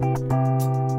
Música